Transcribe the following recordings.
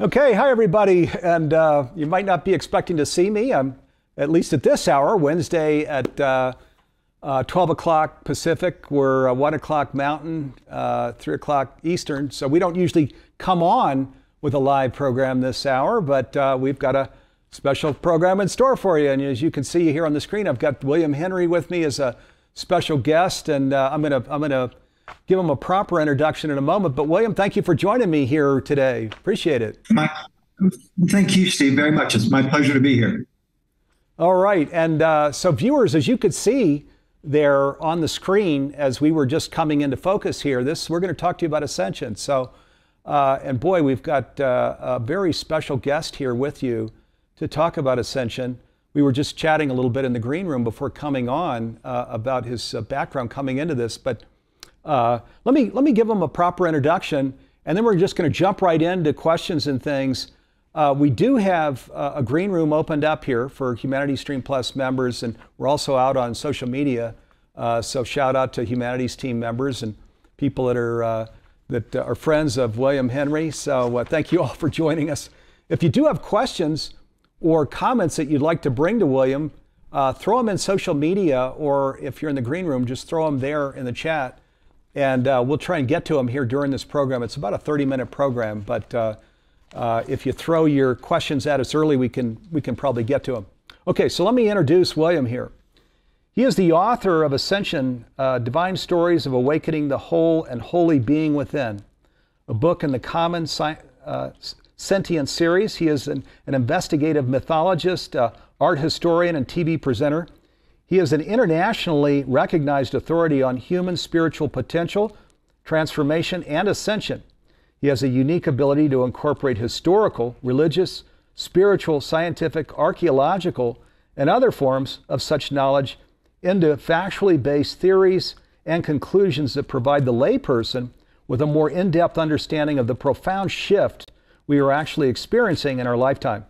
Okay, hi everybody, and uh, you might not be expecting to see me. I'm at least at this hour, Wednesday at uh, uh, 12 o'clock Pacific. We're uh, 1 o'clock Mountain, uh, 3 o'clock Eastern. So we don't usually come on with a live program this hour, but uh, we've got a special program in store for you. And as you can see here on the screen, I've got William Henry with me as a special guest, and I'm gonna I'm gonna give him a proper introduction in a moment. But William, thank you for joining me here today. Appreciate it. My, thank you, Steve, very much. It's my pleasure to be here. All right. And uh, so, viewers, as you could see there on the screen as we were just coming into focus here, this we're going to talk to you about ascension. So, uh, and boy, we've got uh, a very special guest here with you to talk about ascension. We were just chatting a little bit in the green room before coming on uh, about his uh, background coming into this, but uh, let me let me give them a proper introduction, and then we're just going to jump right into questions and things. Uh, we do have uh, a green room opened up here for Humanity Stream Plus members, and we're also out on social media. Uh, so shout out to Humanity's Team members and people that are uh, that are friends of William Henry. So uh, thank you all for joining us. If you do have questions or comments that you'd like to bring to William, throw them in social media, or if you're in the green room, just throw them there in the chat and uh, we'll try and get to them here during this program. It's about a 30-minute program, but uh, uh, if you throw your questions at us early, we can we can probably get to them. Okay, so let me introduce William here. He is the author of Ascension: uh, Divine Stories of Awakening the Whole and Holy Being Within, a book in the Common uh, Sentient series. He is an, an investigative mythologist, uh, art historian, and TV presenter. He is an internationally recognized authority on human spiritual potential, transformation, and ascension. He has a unique ability to incorporate historical, religious, spiritual, scientific, archaeological, and other forms of such knowledge into factually based theories and conclusions that provide the layperson with a more in depth understanding of the profound shift we are actually experiencing in our lifetime.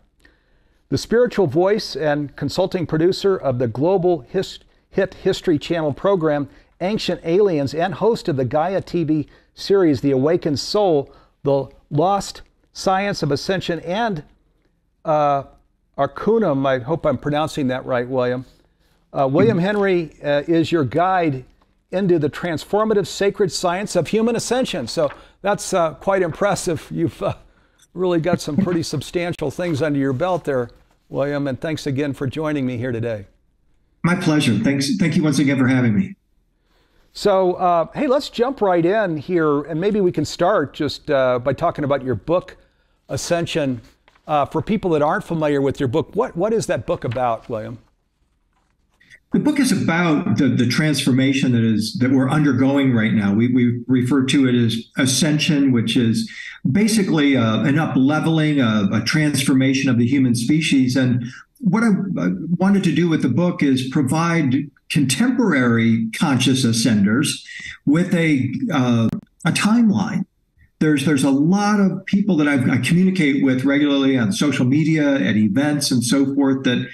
The spiritual voice and consulting producer of the global his, hit History Channel program, Ancient Aliens, and host of the Gaia TV series, The Awakened Soul, The Lost Science of Ascension, and uh, Arcanum. I hope I'm pronouncing that right, William. Uh, William Henry uh, is your guide into the transformative sacred science of human ascension. So that's uh, quite impressive. You've uh, really got some pretty substantial things under your belt there, William, and thanks again for joining me here today. My pleasure. Thanks. Thank you once again for having me. So, uh, hey, let's jump right in here, and maybe we can start just uh, by talking about your book, Ascension. Uh, for people that aren't familiar with your book, what, what is that book about, William? The book is about the, the transformation that is that we're undergoing right now. We, we refer to it as ascension, which is basically uh, an up leveling, a, a, transformation of the human species. And what I wanted to do with the book is provide contemporary conscious ascenders with a uh, a timeline. There's there's a lot of people that I've, I communicate with regularly on social media, at events, and so forth that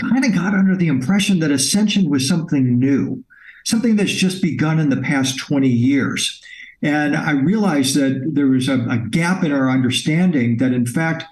kind of got under the impression that ascension was something new, something that's just begun in the past 20 years. And I realized that there was a, a gap in our understanding that, in fact,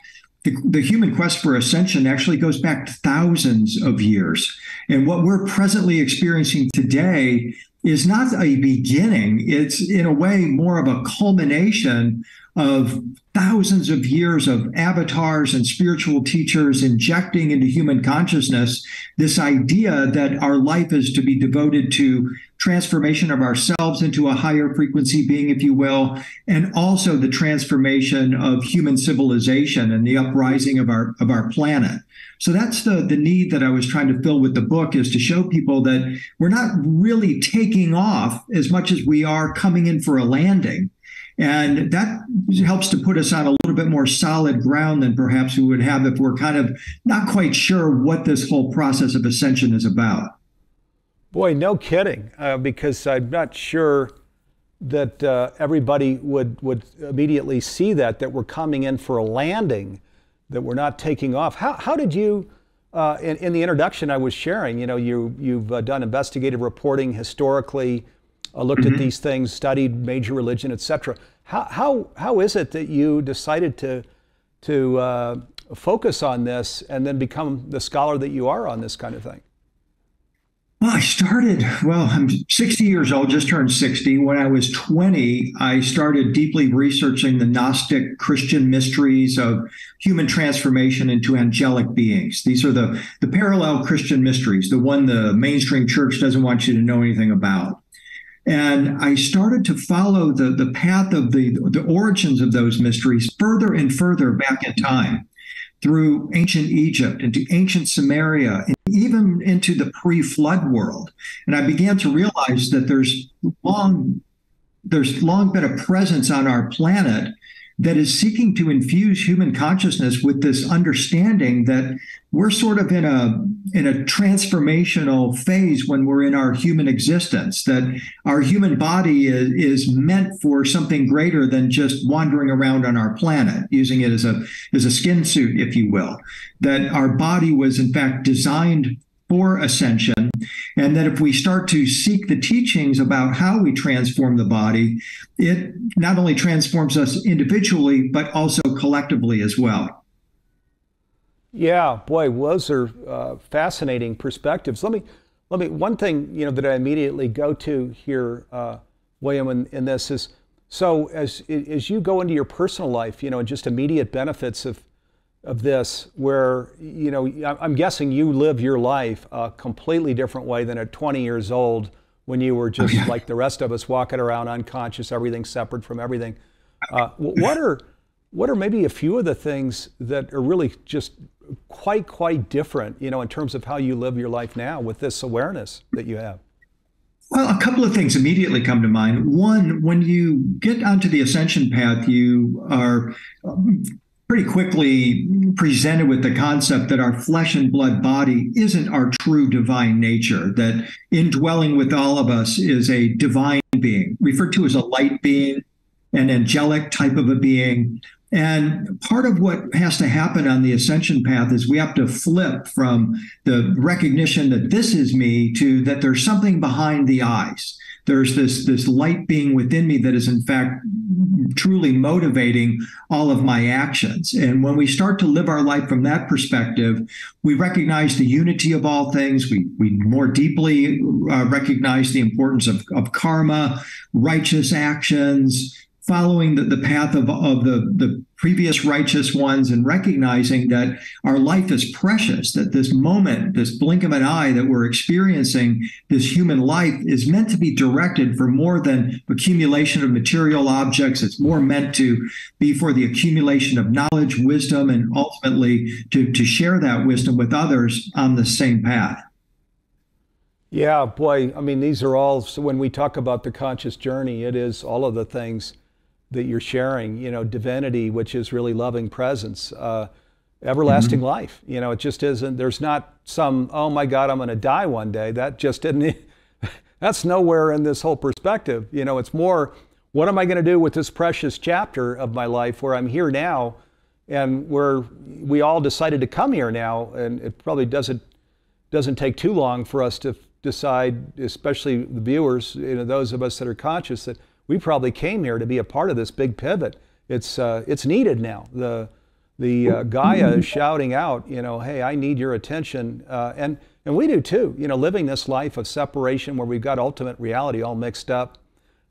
the, the, human quest for ascension actually goes back thousands of years. And what we're presently experiencing today is not a beginning, it's in a way more of a culmination of thousands of years of avatars and spiritual teachers injecting into human consciousness this idea that our life is to be devoted to transformation of ourselves into a higher frequency being, if you will, and also the transformation of human civilization and the uprising of our of our planet. So that's the the need that I was trying to fill with the book is to show people that we're not really taking off as much as we are coming in for a landing and that helps to put us on a little bit more solid ground than perhaps we would have if we're kind of not quite sure what this whole process of ascension is about. Boy, no kidding, uh, because I'm not sure that uh, everybody would, would immediately see that, that we're coming in for a landing, that we're not taking off. How, how did you, uh, in, in, the introduction I was sharing, you know, you, you've uh, done investigative reporting historically, uh, looked mm-hmm. at these things, studied major religion, etc. How, how, how is it that you decided to to uh, focus on this and then become the scholar that you are on this kind of thing? Well, I started, well, I'm 60 years old, just turned 60. When I was 20, I started deeply researching the Gnostic Christian mysteries of human transformation into angelic beings. These are the, the parallel Christian mysteries, the one the mainstream church doesn't want you to know anything about. And I started to follow the, the path of the, the origins of those mysteries further and further back in time through ancient Egypt, into ancient Sumeria, and even into the pre-flood world. And I began to realize that there's long there's long been a presence on our planet that is seeking to infuse human consciousness with this understanding that we're sort of in a in a transformational phase when we're in our human existence that our human body is, is meant for something greater than just wandering around on our planet using it as a as a skin suit if you will. That our body was in fact designed for ascension. And that if we start to seek the teachings about how we transform the body, it not only transforms us individually, but also collectively as well. Yeah, boy, those are uh, fascinating perspectives. Let me, let me. One thing you know that I immediately go to here, uh, William, in, in this is so as as you go into your personal life, you know, and just immediate benefits of of this where you know i'm guessing you live your life a completely different way than at 20 years old when you were just like the rest of us walking around unconscious everything separate from everything uh, what are what are maybe a few of the things that are really just quite quite different you know in terms of how you live your life now with this awareness that you have well, a couple of things immediately come to mind. One, when you get onto the ascension path, you are pretty quickly presented with the concept that our flesh and blood body isn't our true divine nature, that indwelling with all of us is a divine being, referred to as a light being, an angelic type of a being. And part of what has to happen on the ascension path is we have to flip from the recognition that this is me to that there's something behind the eyes. There's this this light being within me that is in fact truly motivating all of my actions. And when we start to live our life from that perspective we recognize the unity of all things. We we more deeply uh, recognize the importance of, of karma righteous actions following the, the path of, of the, the previous righteous ones and recognizing that our life is precious, that this moment, this blink of an eye that we're experiencing, this human life is meant to be directed for more than accumulation of material objects. It's more meant to be for the accumulation of knowledge, wisdom, and ultimately to, to share that wisdom with others on the same path. Yeah, boy, I mean, these are all, so when we talk about the conscious journey, it is all of the things that you're sharing, you know, divinity, which is really loving presence, uh, everlasting mm-hmm. life. You know, it just isn't, there's not some, oh my God, I'm going to die one day. That just didn't, that's nowhere in this whole perspective. You know, it's more, what am I going to do with this precious chapter of my life where I'm here now and where we all decided to come here now and it probably doesn't doesn't take too long for us to decide especially the viewers you know those of us that are conscious that we probably came here to be a part of this big pivot. It's, uh, it's needed now. The, the uh, Gaia is shouting out, you know, hey, I need your attention. Uh, and, and we do too, you know, living this life of separation where we've got ultimate reality all mixed up.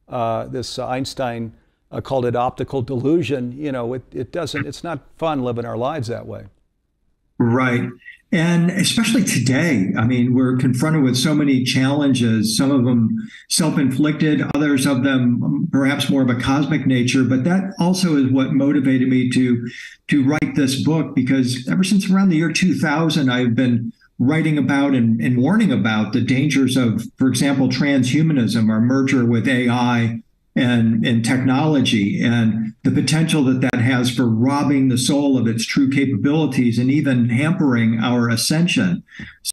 Uh, this Einstein uh, called it optical delusion. You know, it, it doesn't, it's not fun living our lives that way. Right. And especially today, I mean, we're confronted with so many challenges, some of them self inflicted, others of them perhaps more of a cosmic nature. But that also is what motivated me to, to write this book because ever since around the year 2000, I've been writing about and, and warning about the dangers of, for example, transhumanism, our merger with AI, and, and technology and the potential that that has for robbing the soul of its true capabilities and even hampering our ascension.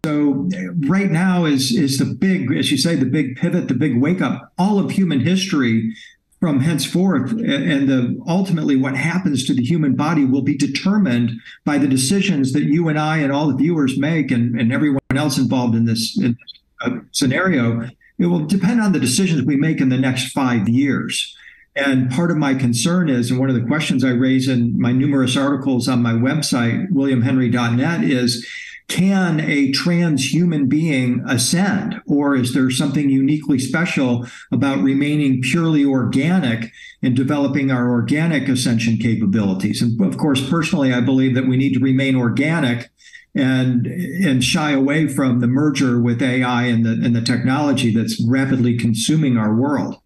So right now is is the big, as you say, the big pivot, the big wake up. All of human history from henceforth and the ultimately what happens to the human body will be determined by the decisions that you and I and all the viewers make and, and everyone else involved in this, in this uh, scenario it will depend on the decisions we make in the next five years. And part of my concern is, and one of the questions I raise in my numerous articles on my website, williamhenry.net, is can a transhuman being ascend? Or is there something uniquely special about remaining purely organic and developing our organic ascension capabilities? And of course, personally, I believe that we need to remain organic and and shy away from the merger with AI and the and the technology that's rapidly consuming our world.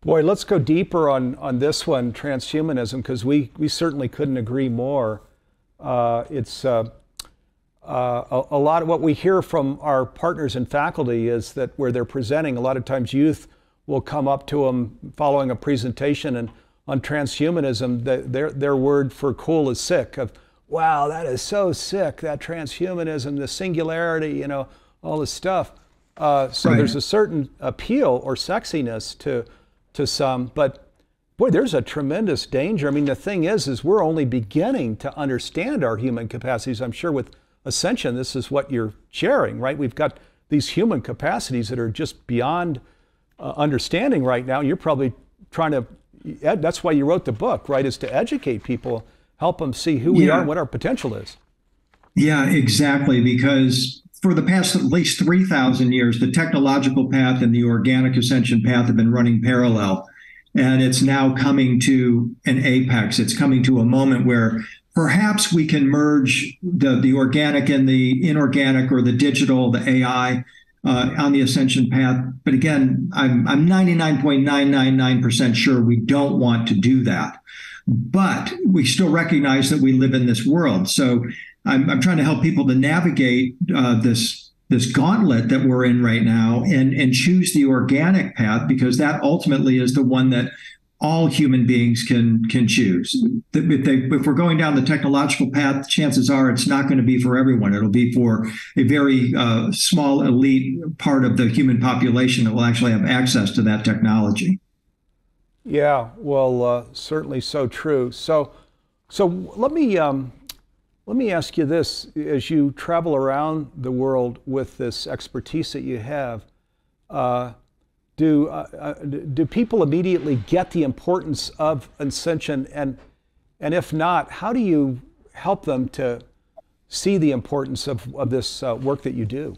Boy, let's go deeper on on this one, transhumanism, because we we certainly couldn't agree more. Uh, it's uh, uh, a, a, lot of what we hear from our partners and faculty is that where they're presenting, a lot of times youth will come up to them following a presentation and on transhumanism, the, their, their word for cool is sick of, wow, that is so sick, that transhumanism, the singularity, you know, all this stuff. Uh, so right. there's a certain appeal or sexiness to, to some, but boy, there's a tremendous danger. I mean, the thing is, is we're only beginning to understand our human capacities. I'm sure with ascension, this is what you're sharing, right? We've got these human capacities that are just beyond uh, understanding right now. You're probably trying to, that's why you wrote the book, right? Is to educate people, help them see who we yeah. are and what our potential is. Yeah, exactly. Because for the past at least 3,000 years, the technological path and the organic ascension path have been running parallel. And it's now coming to an apex. It's coming to a moment where perhaps we can merge the, the organic and the inorganic or the digital, the AI uh, on the ascension path. But again, I'm, I'm 99.999% sure we don't want to do that. But we still recognize that we live in this world. So I'm, I'm trying to help people to navigate uh, this this gauntlet that we're in right now and and choose the organic path because that ultimately is the one that all human beings can can choose. If, they, if, we're going down the technological path, chances are it's not going to be for everyone. It'll be for a very uh, small elite part of the human population that will actually have access to that technology. Yeah, well, uh, certainly so true. So, so let me um, let me ask you this: as you travel around the world with this expertise that you have. Uh, do, uh, uh do people immediately get the importance of ascension? And, and if not, how do you help them to see the importance of, of this uh, work that you do?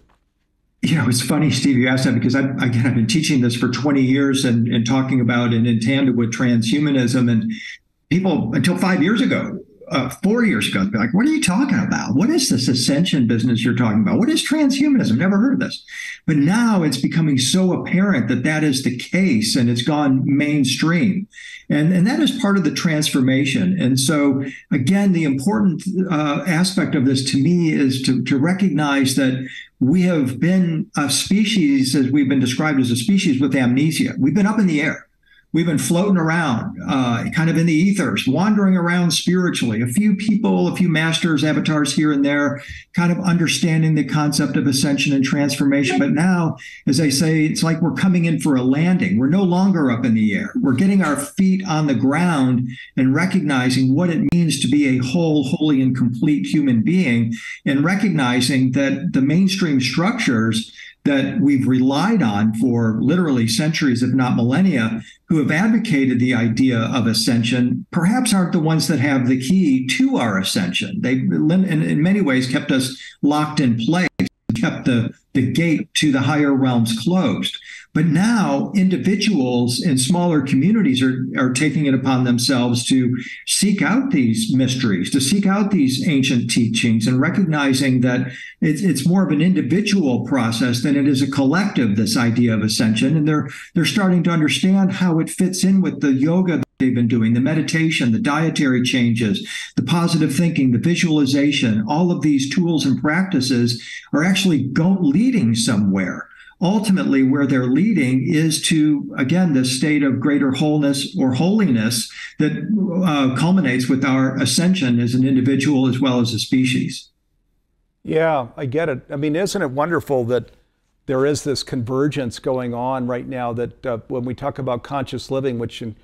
You know, it's funny, Steve, you asked that because I, again, I've been teaching this for 20 years and, and talking about it in tandem with transhumanism. And people, until five years ago, uh, four years ago, be like, what are you talking about? What is this ascension business you're talking about? What is transhumanism? Never heard of this. But now it's becoming so apparent that that is the case and it's gone mainstream. And, and that is part of the transformation. And so, again, the important uh, aspect of this to me is to, to recognize that we have been a species, as we've been described as a species with amnesia. We've been up in the air we've been floating around, uh, kind of in the ethers, wandering around spiritually. A few people, a few masters, avatars here and there, kind of understanding the concept of ascension and transformation. But now, as I say, it's like we're coming in for a landing. We're no longer up in the air. We're getting our feet on the ground and recognizing what it means to be a whole, holy, and complete human being, and recognizing that the mainstream structures that we've relied on for literally centuries, if not millennia, who have advocated the idea of ascension, perhaps aren't the ones that have the key to our ascension. They, in, many ways, kept us locked in place, kept the, the gate to the higher realms closed. But now individuals in smaller communities are, are taking it upon themselves to seek out these mysteries, to seek out these ancient teachings and recognizing that it's, it's more of an individual process than it is a collective, this idea of ascension. And they're, they're starting to understand how it fits in with the yoga they've been doing, the meditation, the dietary changes, the positive thinking, the visualization, all of these tools and practices are actually go- leading somewhere ultimately where they're leading is to again this state of greater wholeness or holiness that uh, culminates with our ascension as an individual as well as a species. Yeah i get it. I mean isn't it wonderful that there is this convergence going on right now that uh, when we talk about conscious living which in,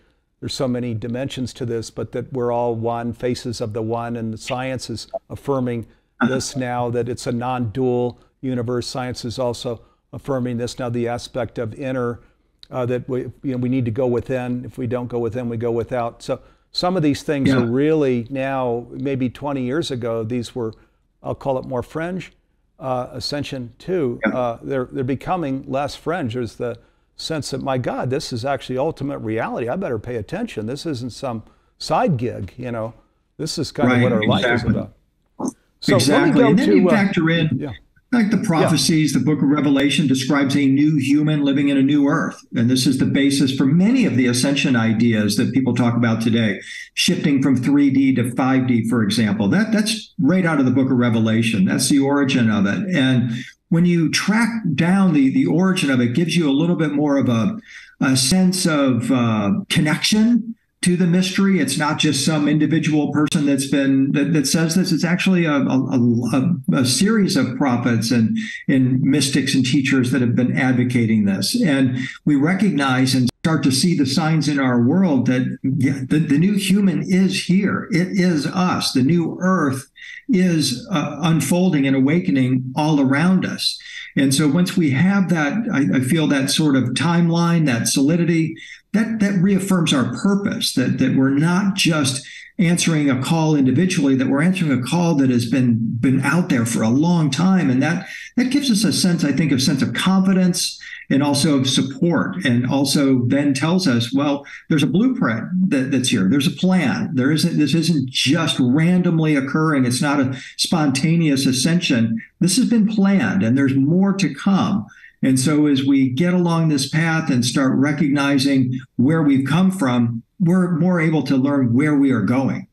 there's so many dimensions to this but that we're all one faces of the one and the science is affirming this now that it's a non-dual universe. Science is also affirming this now the aspect of inner uh, that we, you know, we need to go within. If we don't go within, we go without. So some of these things yeah. are really now, maybe 20 years ago, these were, I'll call it more fringe. Uh, Ascension 2, yeah. uh, they're, they're becoming less fringe. There's the sense that, my God, this is actually ultimate reality. I better pay attention. This isn't some side gig, you know. This is kind right, of what our exactly. life is about. So exactly. and then to, you uh, factor in yeah. Like the prophecies, yeah. the book of Revelation describes a new human living in a new earth. And this is the basis for many of the ascension ideas that people talk about today, shifting from 3D to 5D, for example. That that's right out of the book of Revelation. That's the origin of it. And when you track down the, the origin of it, gives you a little bit more of a, a sense of uh, connection to the mystery. It's not just some individual person that's been that, that says this. It's actually a, a, a, a, series of prophets and, and mystics and teachers that have been advocating this. And we recognize and start to see the signs in our world that the, the new human is here. It is us. The new earth is uh, unfolding and awakening all around us. And so once we have that, I, I, feel that sort of timeline, that solidity, that that reaffirms our purpose. That that we're not just answering a call individually, that we're answering a call that has been been out there for a long time, and that that gives us a sense, I think, of sense of confidence and also of support, and also then tells us, well, there's a blueprint that, that's here. There's a plan. There isn't. This isn't just randomly occurring. It's not a spontaneous ascension. This has been planned, and there's more to come. And so as we get along this path and start recognizing where we've come from, we're more able to learn where we are going.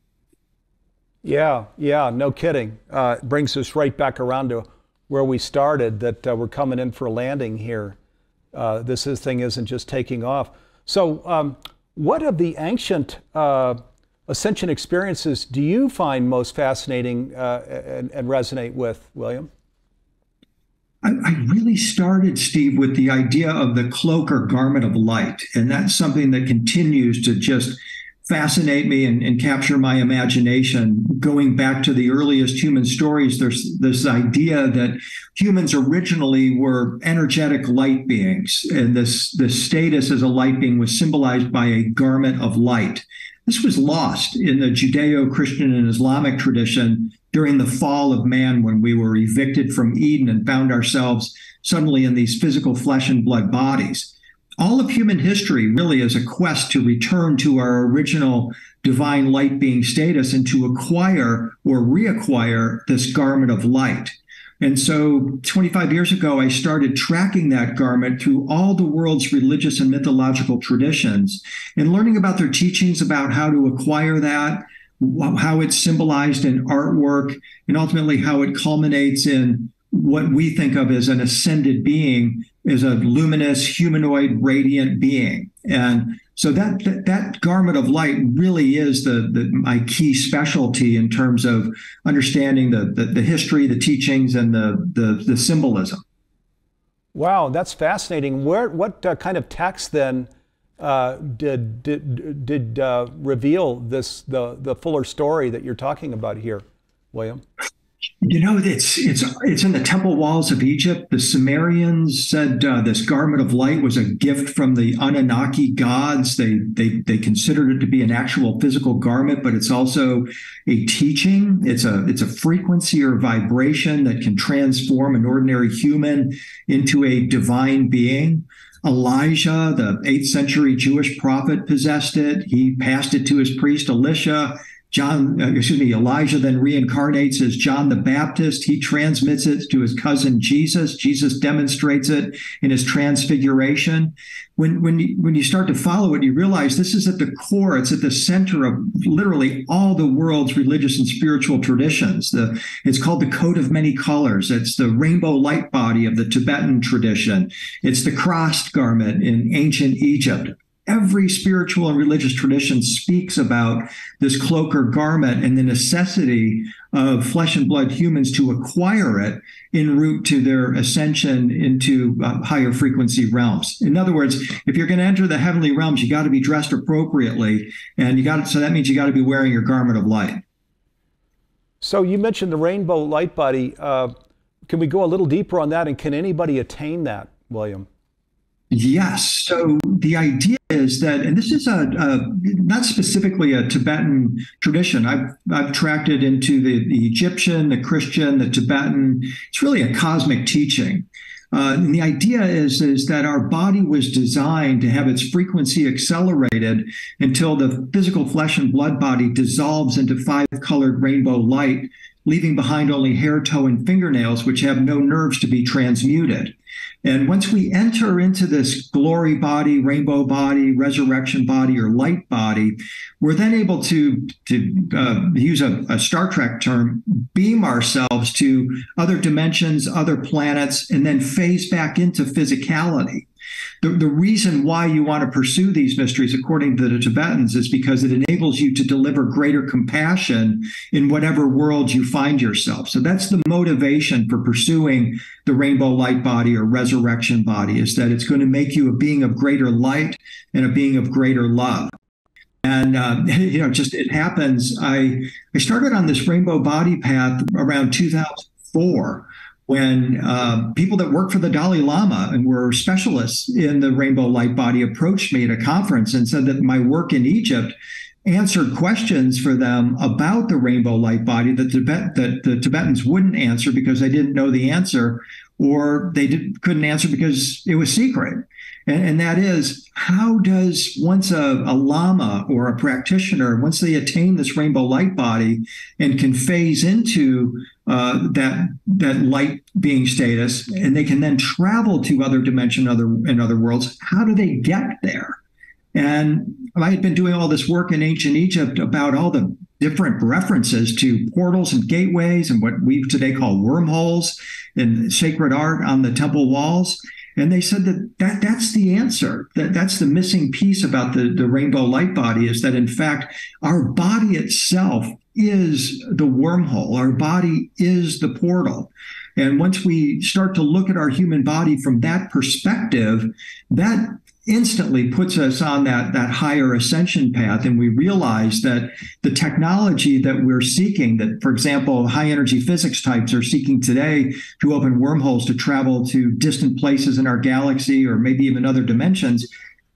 Yeah, yeah, no kidding. Uh, brings us right back around to where we started, that uh, we're coming in for a landing here. Uh, this is, thing isn't just taking off. So, um, what of the ancient uh, ascension experiences do you find most fascinating uh, and, and resonate with, William? I, I really started, Steve, with the idea of the cloak or garment of light. And that's something that continues to just fascinate me and, and, capture my imagination. Going back to the earliest human stories, there's this idea that humans originally were energetic light beings, and this, this status as a light being was symbolized by a garment of light. This was lost in the Judeo Christian and Islamic tradition during the fall of man when we were evicted from Eden and found ourselves suddenly in these physical flesh and blood bodies. All of human history really is a quest to return to our original divine light being status and to acquire or reacquire this garment of light. And so 25 years ago, I started tracking that garment through all the world's religious and mythological traditions and learning about their teachings about how to acquire that, how it's symbolized in artwork, and ultimately how it culminates in what we think of as an ascended being is a luminous humanoid radiant being. And so that, that, that garment of light really is the, the my key specialty in terms of understanding the the, the history the teachings and the, the the symbolism. Wow that's fascinating. Where what uh, kind of text then uh, did did, did uh, reveal this the the fuller story that you're talking about here, William? You know, it's it's it's in the temple walls of Egypt. The Sumerians said uh, this garment of light was a gift from the Anunnaki gods. They they they considered it to be an actual physical garment, but it's also a teaching. It's a it's a frequency or vibration that can transform an ordinary human into a divine being. Elijah, the 8th century Jewish prophet, possessed it. He passed it to his priest Elisha. John, uh, excuse me, Elijah then reincarnates as John the Baptist. He transmits it to his cousin Jesus. Jesus demonstrates it in his transfiguration. When, when, you, when you start to follow it, you realize this is at the core, it's at the center of literally all the world's religious and spiritual traditions. The, it's called the Coat of Many Colors. It's the rainbow light body of the Tibetan tradition. It's the crossed garment in ancient Egypt every spiritual and religious tradition speaks about this cloak or garment and the necessity of flesh and blood humans to acquire it en route to their ascension into uh, higher frequency realms. In other words, if you're going to enter the heavenly realms, you got to be dressed appropriately, and you got so that means you got to be wearing your garment of light. So you mentioned the rainbow light body. Uh, can we go a little deeper on that, and can anybody attain that, William? Yes. So the idea is that, and this is a, a, not specifically a Tibetan tradition. I've I've tracked it into the, the Egyptian, the Christian, the Tibetan. It's really a cosmic teaching. Uh, and the idea is, is that our body was designed to have its frequency accelerated until the physical flesh and blood body dissolves into five colored rainbow light, leaving behind only hair, toe, and fingernails, which have no nerves to be transmuted. And once we enter into this glory body, rainbow body, resurrection body, or light body, we're then able to, to uh, use a, a Star Trek term, beam ourselves to other dimensions, other planets, and then phase back into physicality. The, the reason why you want to pursue these mysteries, according to the Tibetans, is because it enables you to deliver greater compassion in whatever world you find yourself. So that's the motivation for pursuing the rainbow light body or resurrection body, is that it's going to make you a being of greater light and a being of greater love. And uh, you know, just it happens. I I started on this rainbow body path around 2004 when uh, people that work for the Dalai Lama and were specialists in the rainbow light body approached me at a conference and said that my work in Egypt answered questions for them about the rainbow light body that, Tibet, that the Tibetans wouldn't answer because they didn't know the answer or they did, couldn't answer because it was secret. And, and that is, how does once a, a, lama or a practitioner, once they attain this rainbow light body and can phase into uh, that that light being status, and they can then travel to other dimension, other in other worlds, how do they get there? And I had been doing all this work in ancient Egypt about all the different references to portals and gateways and what we today call wormholes in sacred art on the temple walls. And they said that, that that's the answer. That that's the missing piece about the, the rainbow light body is that in fact our body itself is the wormhole. Our body is the portal. And once we start to look at our human body from that perspective, that instantly puts us on that, that higher ascension path. And we realize that the technology that we're seeking, that, for example, high energy physics types are seeking today to open wormholes to travel to distant places in our galaxy or maybe even other dimensions,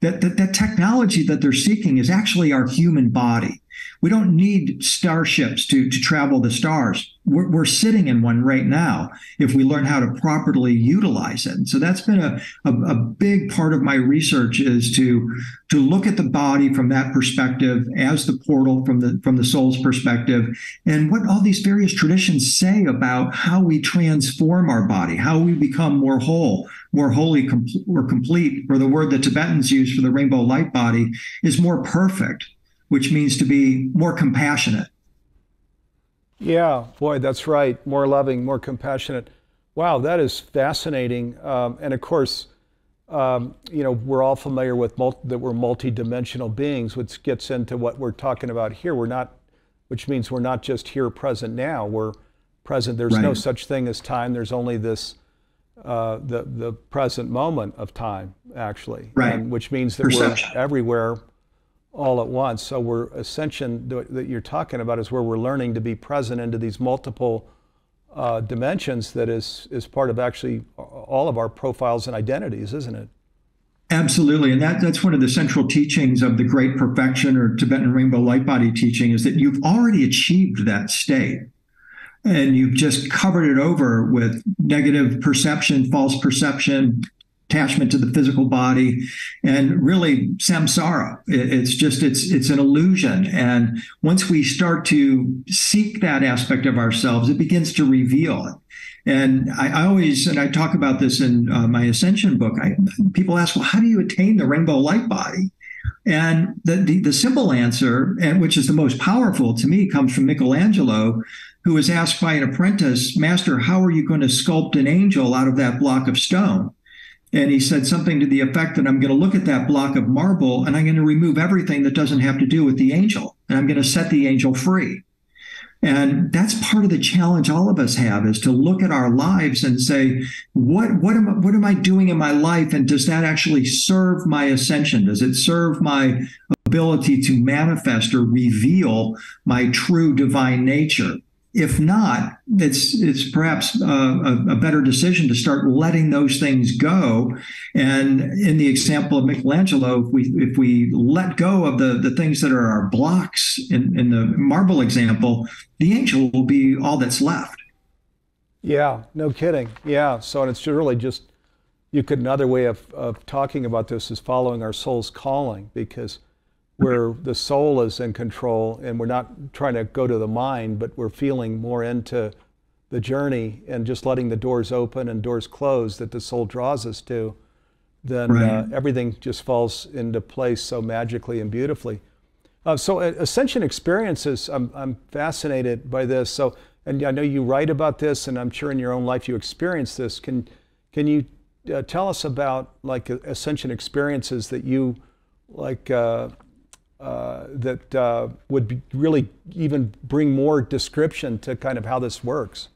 that, that, that technology that they're seeking is actually our human body. We don't need starships to, to travel the stars. We're, we're sitting in one right now if we learn how to properly utilize it. And so that's been a, a, a big part of my research is to, to look at the body from that perspective as the portal from the, from the soul's perspective and what all these various traditions say about how we transform our body, how we become more whole, more holy com- or complete, or the word that Tibetans use for the rainbow light body is more perfect which means to be more compassionate. Yeah, boy, that's right. More loving, more compassionate. Wow, that is fascinating. Um, and of course, um, you know, we're all familiar with multi, that we're multidimensional beings, which gets into what we're talking about here. We're not, which means we're not just here, present now. We're present. There's right. no such thing as time. There's only this, uh, the the present moment of time, actually. Right. And, which means that Perception. we're everywhere all at once. So we're ascension that you're talking about is where we're learning to be present into these multiple uh, dimensions that is is part of actually all of our profiles and identities, isn't it? Absolutely, and that that's one of the central teachings of the Great Perfection or Tibetan Rainbow Light Body teaching is that you've already achieved that state. And you've just covered it over with negative perception, false perception, attachment to the physical body. And really samsara it's just it's it's an illusion. And once we start to seek that aspect of ourselves it begins to reveal it. And I, I always and i talk about this in uh, my ascension book I, people ask well how do you attain the rainbow light body? And the, the, the simple answer and which is the most powerful to me comes from michelangelo who was asked by an apprentice master how are you going to sculpt an angel out of that block of stone and he said something to the effect that I'm going to look at that block of marble and I'm going to remove everything that doesn't have to do with the angel and I'm going to set the angel free. And that's part of the challenge all of us have is to look at our lives and say, what, what am what am I doing in my life? And does that actually serve my ascension? Does it serve my ability to manifest or reveal my true divine nature? If not, it's it's perhaps uh, a, a, better decision to start letting those things go. And in the example of Michelangelo, if we if we let go of the the things that are our blocks in, in the marble example, the angel will be all that's left. Yeah, no kidding. Yeah. So it's really just you could another way of, of talking about this is following our soul's calling because where the soul is in control and we're not trying to go to the mind, but we're feeling more into the journey and just letting the doors open and doors close that the soul draws us to, then uh, right. uh, everything just falls into place so magically and beautifully. Uh, so uh, ascension experiences, I'm, I'm fascinated by this. So, and I know you write about this, and I'm sure in your own life you experience this. Can can you uh, tell us about like ascension experiences that you like uh, that uh, would be really even bring more description to kind of how this works.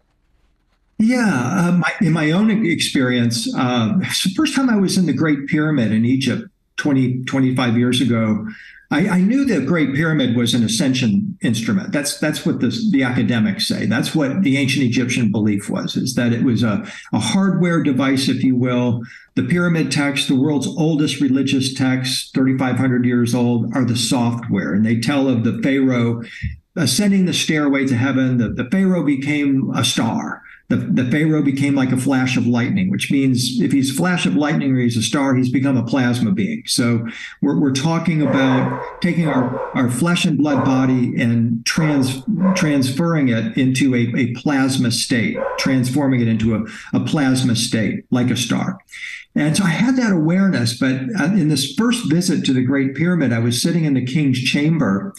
Yeah, uh, in my own experience, uh, the first time I was in the Great Pyramid in Egypt 20, 25 years ago, I, I, knew the Great Pyramid was an ascension instrument. That's that's what the, the academics say. That's what the ancient Egyptian belief was, is that it was a, a hardware device, if you will. The pyramid text, the world's oldest religious text, 3,500 years old, are the software. And they tell of the Pharaoh ascending the stairway to heaven. The, the Pharaoh became a star the, the Pharaoh became like a flash of lightning, which means if he's a flash of lightning or he's a star, he's become a plasma being. So we're, we're talking about taking our, our flesh and blood body and trans, transferring it into a, a plasma state, transforming it into a, a plasma state like a star. And so I had that awareness, but uh, in this first visit to the Great Pyramid, I was sitting in the king's chamber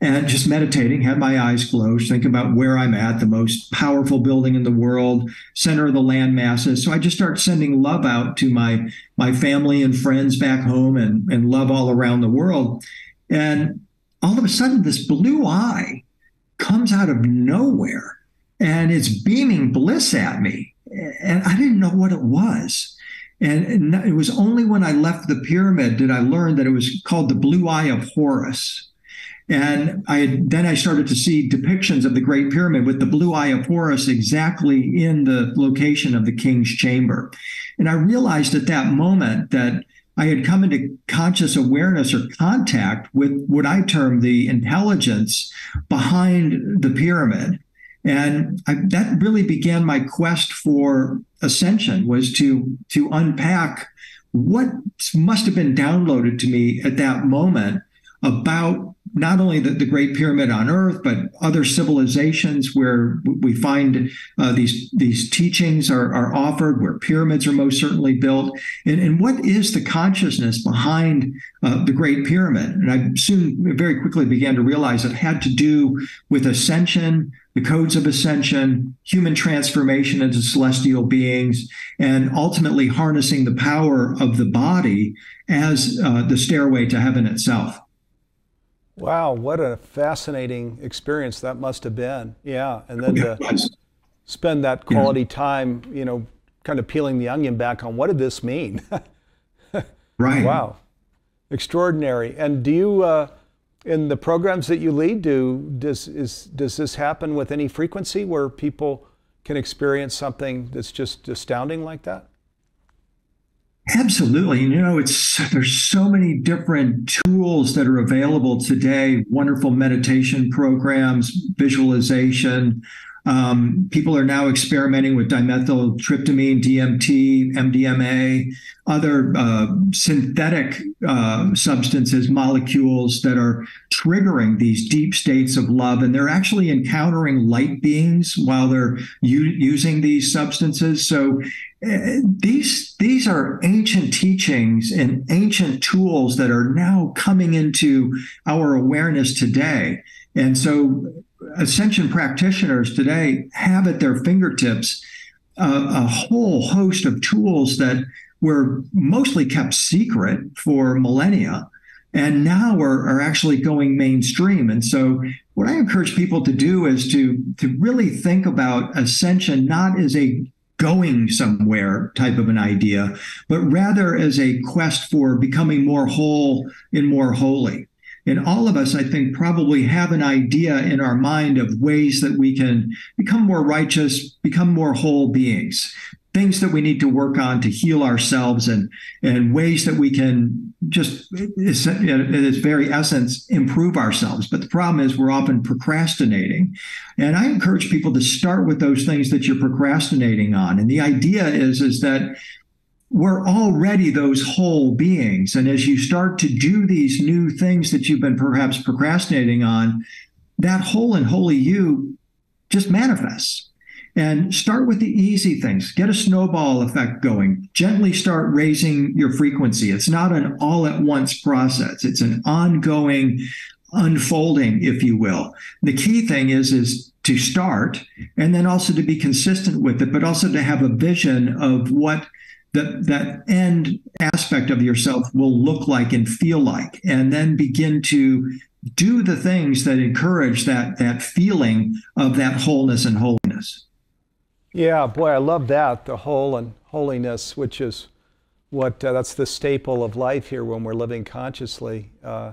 and just meditating, had my eyes closed, think about where I'm at, the most powerful building in the world, center of the land masses. So I just start sending love out to my my family and friends back home and, and love all around the world. And all of a sudden, this blue eye comes out of nowhere and it's beaming bliss at me. And I didn't know what it was. And it was only when I left the pyramid did I learn that it was called the blue eye of Horus. And I then I started to see depictions of the Great Pyramid with the blue eye of Horus exactly in the location of the king's chamber. And I realized at that moment that I had come into conscious awareness or contact with what I term the intelligence behind the pyramid. And I, that really began my quest for ascension was to to unpack what must have been downloaded to me at that moment about not only the, the Great Pyramid on Earth, but other civilizations where we find uh, these these teachings are, are offered, where pyramids are most certainly built, and, and what is the consciousness behind uh, the Great Pyramid? And I soon very quickly began to realize it had to do with ascension, the codes of ascension, human transformation into celestial beings, and ultimately harnessing the power of the body as uh, the stairway to heaven itself. Wow, what a fascinating experience that must have been. Yeah, and then to spend that quality yeah. time, you know, kind of peeling the onion back on what did this mean? right. Wow, extraordinary. And do you, uh, in the programs that you lead, do does is does this happen with any frequency where people can experience something that's just astounding like that? Absolutely. You know, it's there's so many different tools that are available today, wonderful meditation programs, visualization. Um, people are now experimenting with dimethyltryptamine, DMT, MDMA, other uh, synthetic uh, substances, molecules that are triggering these deep states of love. And they're actually encountering light beings while they're using these substances. So uh, these these are ancient teachings and ancient tools that are now coming into our awareness today. And so ascension practitioners today have at their fingertips a whole host of tools that were mostly kept secret for millennia and now are, are actually going mainstream. And so what I encourage people to do is to to really think about ascension not as a going somewhere type of an idea, but rather as a quest for becoming more whole and more holy. And all of us, I think, probably have an idea in our mind of ways that we can become more righteous, become more whole beings, things that we need to work on to heal ourselves, and, and ways that we can just, in its very essence, improve ourselves. But the problem is we're often procrastinating. And I encourage people to start with those things that you're procrastinating on. And the idea is, is that we're already those whole beings. And as you start to do these new things that you've been perhaps procrastinating on, that whole and holy you just manifests. And start with the easy things. Get a snowball effect going. Gently start raising your frequency. It's not an all at once process. It's an ongoing unfolding, if you will. The key thing is, is to start and then also to be consistent with it, but also to have a vision of what that that end aspect of yourself will look like and feel like and then begin to do the things that encourage that that feeling of that wholeness and holiness yeah boy i love that the whole and holiness which is what uh, that's the staple of life here when we're living consciously uh,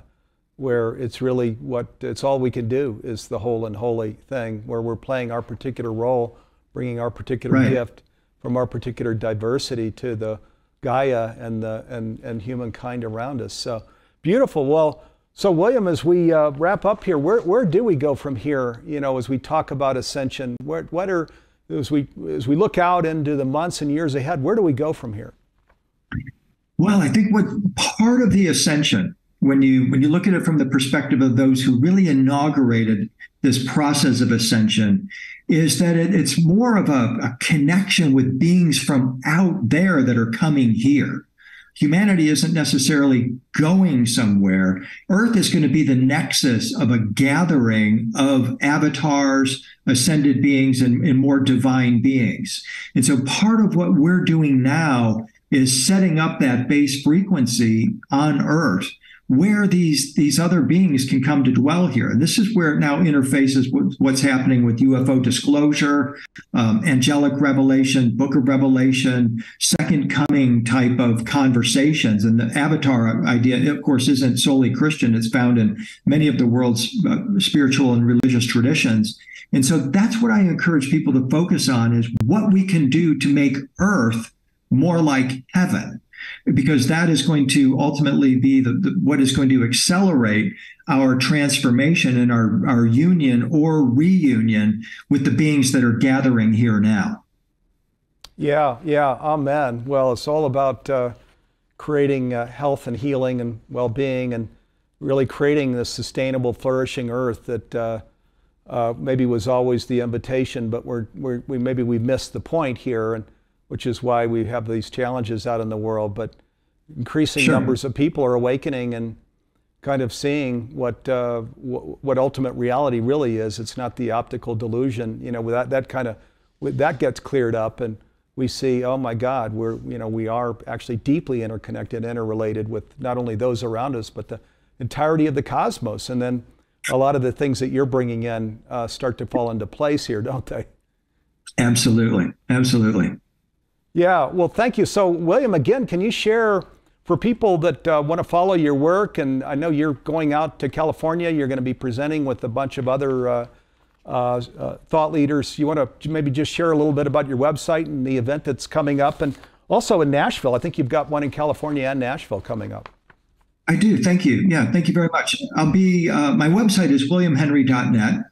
where it's really what it's all we can do is the whole and holy thing where we're playing our particular role bringing our particular right. gift from our particular diversity to the Gaia and the and, and humankind around us. So beautiful. Well, so William, as we uh, wrap up here, where where do we go from here? You know, as we talk about ascension, where, what are as we as we look out into the months and years ahead, where do we go from here? Well, I think what part of the ascension, when you when you look at it from the perspective of those who really inaugurated this process of ascension, is that it, it's more of a, a connection with beings from out there that are coming here. Humanity isn't necessarily going somewhere. Earth is going to be the nexus of a gathering of avatars, ascended beings, and, and more divine beings. And so part of what we're doing now is setting up that base frequency on Earth where these these other beings can come to dwell here. And this is where it now interfaces with what's happening with UFO disclosure, um, angelic revelation, Book of Revelation, second coming type of conversations. And the avatar idea, of course, isn't solely Christian. It's found in many of the world's uh, spiritual and religious traditions. And so that's what I encourage people to focus on is what we can do to make Earth more like heaven because that is going to ultimately be the, the, what is going to accelerate our transformation and our, our union or reunion with the beings that are gathering here now. Yeah, yeah, amen. Well, it's all about uh, creating uh, health and healing and well being and really creating this sustainable, flourishing earth that uh, uh, maybe was always the invitation, but we're, we're, we maybe we missed the point here. And which is why we have these challenges out in the world. But increasing sure. numbers of people are awakening and kind of seeing what uh, w- what ultimate reality really is. It's not the optical delusion. You know, that that kind of that gets cleared up, and we see, oh my God, we're you know we are actually deeply interconnected, interrelated with not only those around us, but the entirety of the cosmos. And then a lot of the things that you're bringing in uh, start to fall into place here, don't they? Absolutely, absolutely. Yeah, well, thank you. So, William, again, can you share for people that uh, want to follow your work? And I know you're going out to California, you're going to be presenting with a bunch of other uh, uh, uh thought leaders. You want to maybe just share a little bit about your website and the event that's coming up? And also in Nashville, I think you've got one in California and Nashville coming up. I do. Thank you. Yeah, thank you very much. I'll be, uh, my website is williamhenry.net.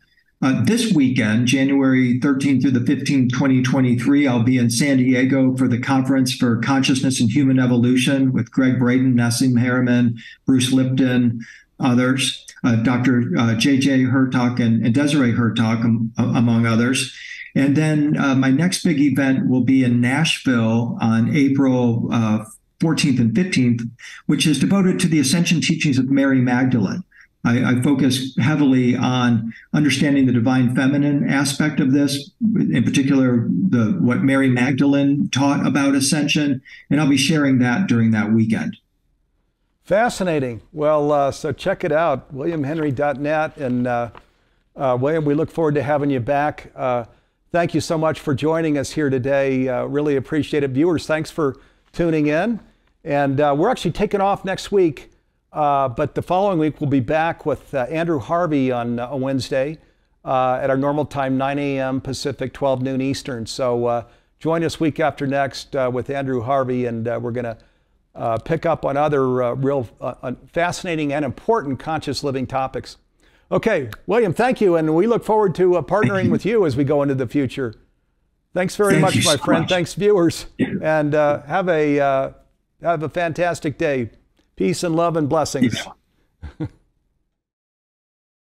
Uh, this weekend, January 13th through the 15th, 2023, I'll be in San Diego for the Conference for Consciousness and Human Evolution with Gregg Braden, Nassim Haramein, Bruce Lipton, others, uh, Dr. Uh, J.J. Hurtak and, and Desiree Hurtak, um, among others. And then uh, my next big event will be in Nashville on April 14th uh, and 15th, which is devoted to the ascension teachings of Mary Magdalene. I, I, focus heavily on understanding the divine feminine aspect of this, in particular, the what Mary Magdalene taught about ascension, and I'll be sharing that during that weekend. Fascinating. Well, uh, so check it out, WilliamHenry.net, and uh, uh, William, we look forward to having you back. Uh, thank you so much for joining us here today. Uh, really appreciate it, viewers. Thanks for tuning in, and uh, we're actually taking off next week Uh, but the following week, we'll be back with uh, Andrew Harvey on a Wednesday at our normal time, 9 a.m. Pacific, 12 noon Eastern. So join us week after next with Andrew Harvey, and we're going to uh, pick up on other uh, real uh, fascinating and important conscious living topics. Okay, William, thank you, and we look forward to uh, partnering with you as we go into the future. Thanks very thank much, my so friend. Much. Thanks, viewers, and uh, have a uh, have a fantastic day. Peace and love and blessings. Yeah.